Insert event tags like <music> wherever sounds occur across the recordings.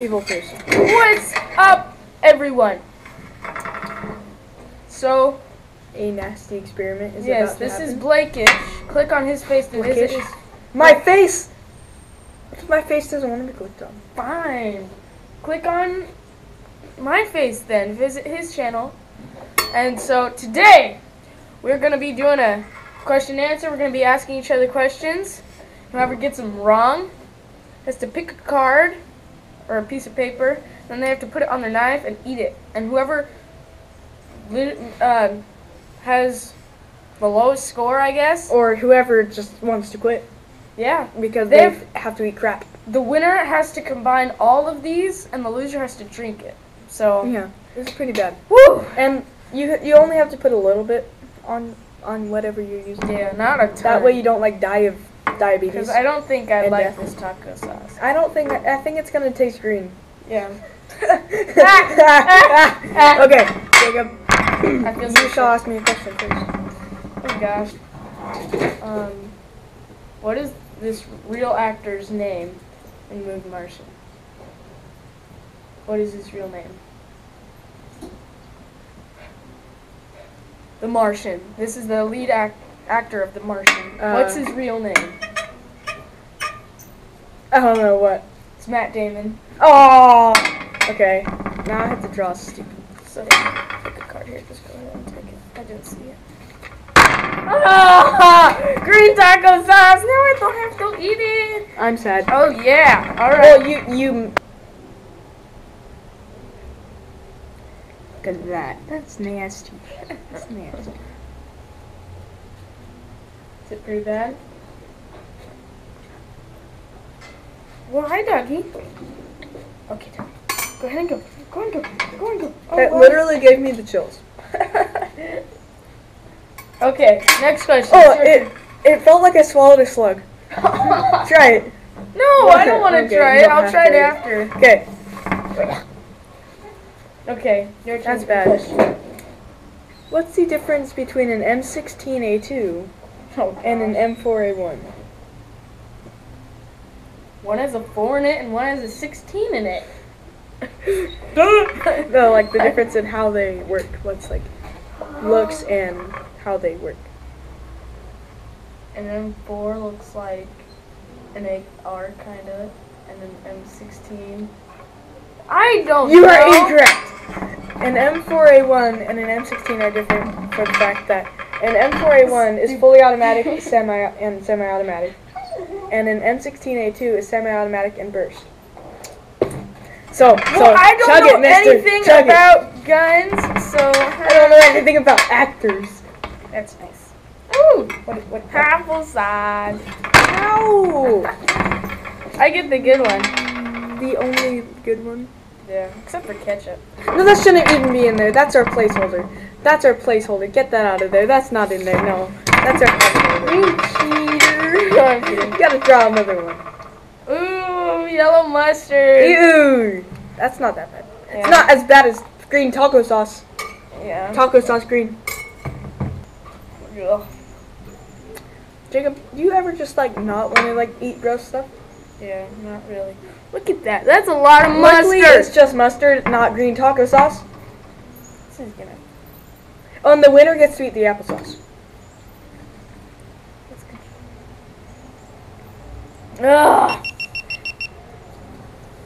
Evil person. What's up, everyone? So, A nasty experiment is yes, about to this is happen. Blakish. Click on his face to visit his. my face. My face doesn't want to be clicked on. Fine. Click on my face then. Visit his channel. And so today, we're gonna be doing a question and answer. We're gonna be asking each other questions. Whoever gets them wrong has to pick a card or a piece of paper. Then they have to put it on their knife and eat it. And whoever uh, has the lowest score, I guess. Or whoever just wants to quit Yeah. because They have- have to eat crap. The winner has to combine all of these, and the loser has to drink it. So, Yeah, this is pretty bad. woo! And you you only have to put a little bit on on whatever you're using. Yeah, not a ton. That way you don't like die of diabetes. Because I don't think I like death. this taco sauce. I don't think I think it's gonna taste green. Yeah. <laughs> okay, Jacob. I feel you so shall ask me a question first. Oh gosh. Um, what is this real actor's name in movie Martian? What is his real name? The Martian. This is the lead act- actor of The Martian. Uh, What's his real name? I don't know what. It's Matt Damon. Oh. Okay. Now I have to draw a stupid. So, pick a card here. Just go ahead and take it. I didn't see it. Ah, green taco sauce. Now I don't have to eat it. I'm sad. Oh yeah. All Well, you you. Look at that. That's nasty. That's nasty. It pretty bad? Well, hi, doggy. Okay, doggy. Go ahead and go. Go and go. Go and go. Oh, That wow. literally gave me the chills. <laughs> Okay, next question. oh, it it felt like I swallowed a slug. <laughs> Try it. no, I don't want to Okay, try it. I'll try it after. Okay. Okay, your turn. That's bad. What's the difference between an M16A2 Oh, and an. M4A1? One has a four in it and one has a sixteen in it. <laughs> No, like the difference in how they work. What's like looks and how they work. And M4 looks like an AR kind of, and an M16. I don't You know. are incorrect. An M4A1 and an M16 are different for the fact that an M4A1 is fully automatic, semi and semi-automatic, and an M16A2 is semi-automatic and burst. So, Well, so I don't chug know it, mister. anything chug it. about guns, so I don't know anything about actors. That's nice. Ooh, What? What? applesauce. Ow! I get the good one. The only good one. Yeah, except for ketchup. No, that shouldn't even be in there. That's our placeholder. That's our placeholder. Get that out of there. That's not in there. No, that's our placeholder. You cheater. No, I'm kidding. You gotta draw another one. Ooh, yellow mustard. Ew! That's not that bad. Yeah. It's not as bad as green taco sauce. Yeah. Taco sauce green. Ugh. Jacob, do you ever just like not want to like eat gross stuff? Yeah, not really. Look at that. That's a lot of Luckily, mustard. it's just mustard, not green taco sauce. This is gonna. And the winner gets to eat the applesauce. That's good. Ugh.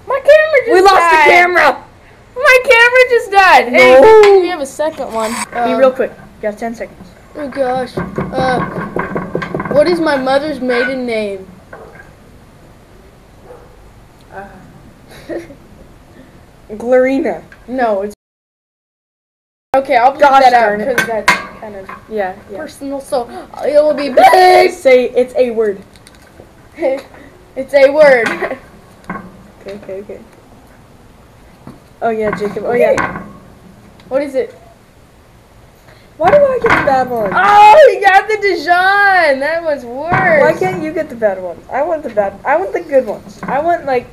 My camera just We lost died. the camera. My camera just died. No. Hey, we have a second one. Be Um, real quick. You have ten seconds. Oh gosh. Uh, what is my mother's maiden name? <laughs> Glorina. No, it's. Okay, I'll bleep Gosh that out because that's kind of Yeah. yeah. personal. So uh, it will be big. <laughs> Say it's a word. <laughs> it's a word. <laughs> Okay, okay, okay. Oh yeah, Jacob. Oh yeah. What is it? Why do I get the bad one? Oh, you got the Dijon. That was worse. Why can't you get the bad ones? I want the bad. I want the good ones. I want like.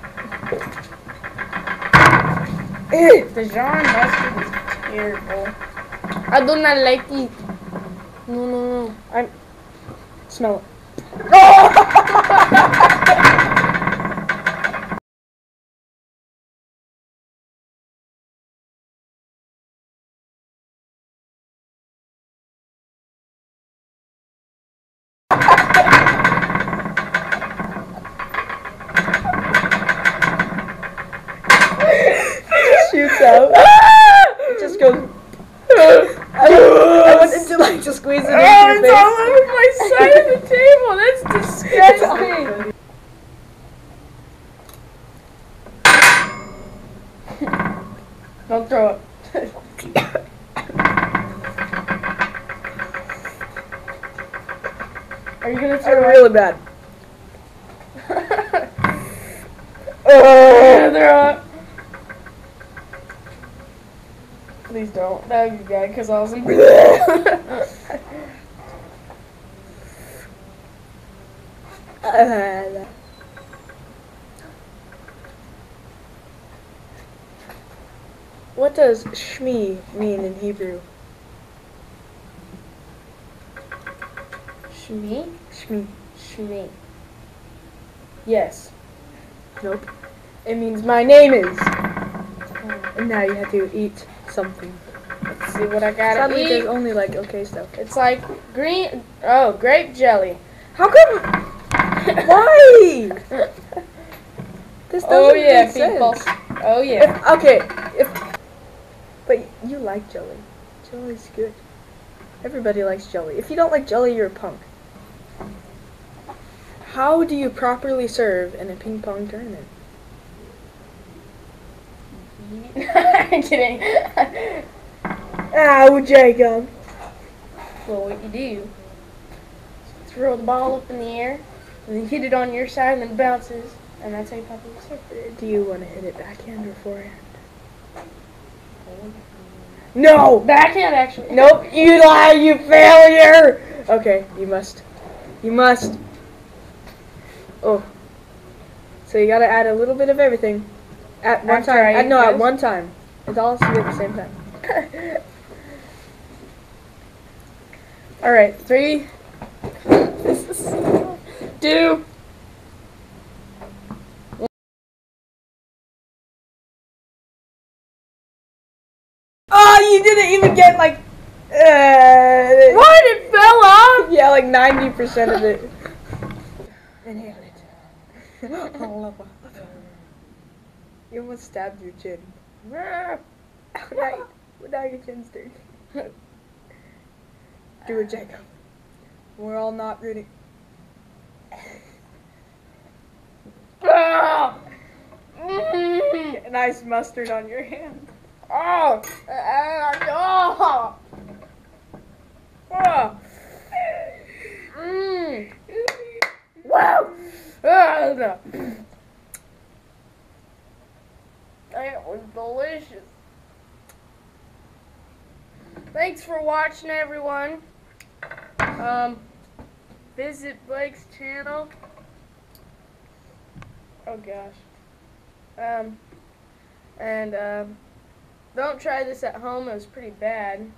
Dijon mustard I do not like it. No, no, no. I smell it. <laughs> that's disgusting. Don't throw it. Are you gonna throw it? really bad. <laughs> oh. Please don't. That would be bad because I was in. <laughs> <laughs> Uh, <laughs> what does shmi mean in Hebrew? Shmi? Shmi. Shmi. Yes. Nope. It means my name is. And now you have to eat something. Let's see what I gotta Sadly, there's only like okay stuff. It's like green. Oh, grape jelly. How come? Why? This doesn't oh yeah, make sense. Oh yeah. If, okay, if but you like jelly. Jelly's good. Everybody likes jelly. If you don't like jelly, you're a punk. How do you properly serve in a ping pong tournament? I'm <laughs> kidding. Ow, Jacob. well, what you do? Throw the ball up in the air, and then hit it on your side, and then it bounces, and that's how you properly serve. Do you want to hit it backhand or forehand? No! Backhand, actually. Nope, you lie, you failure! Okay, you must. You must. Oh. So you gotta add a little bit of everything. At one After time. I At, no, at one time. It's all to at the same time. <laughs> All right, three, two. Oh, you didn't even get like. Uh, What? It fell off. Yeah, like 90% of it. Inhale <laughs> it. you almost stabbed your chin. now, now your chin's dirty. Do it, Jacob. We're all not rooting. Ah! Mm. <laughs> Nice mustard on your hand. Oh! Oh! Oh! Mm. Wow! No. That was delicious. Thanks for watching, everyone. Um, visit Blake's channel. Oh gosh. Um, and um, don't try this at home. It was pretty bad.